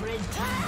Red team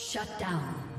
Shut down.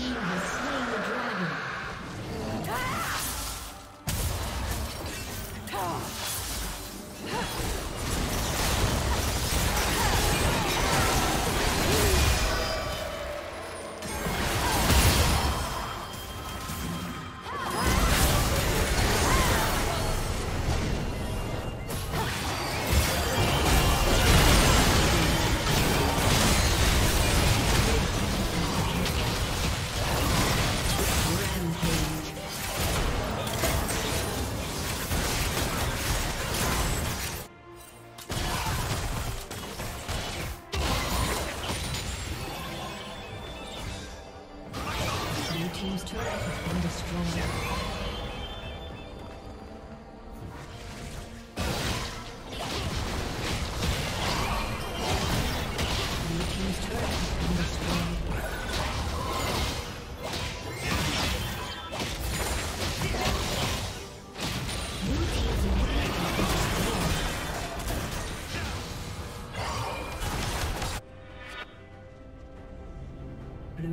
team.